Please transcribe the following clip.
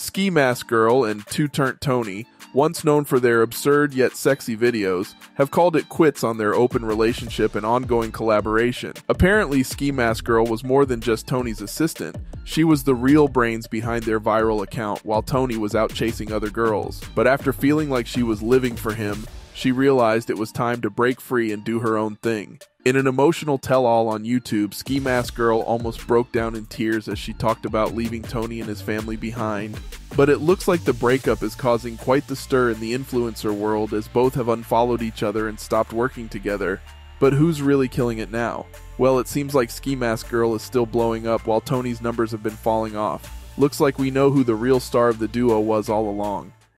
Ski Mask Girl and Too Turnt Tony, once known for their absurd yet sexy videos, have called it quits on their open relationship and ongoing collaboration. Apparently, Ski Mask Girl was more than just Tony's assistant. She was the real brains behind their viral account while Tony was out chasing other girls. But after feeling like she was living for him, she realized it was time to break free and do her own thing. In an emotional tell all on YouTube, Ski Mask Girl almost broke down in tears as she talked about leaving Tony and his family behind. But it looks like the breakup is causing quite the stir in the influencer world as both have unfollowed each other and stopped working together. But who's really killing it now? Well, it seems like Ski Mask Girl is still blowing up while Tony's numbers have been falling off. Looks like we know who the real star of the duo was all along.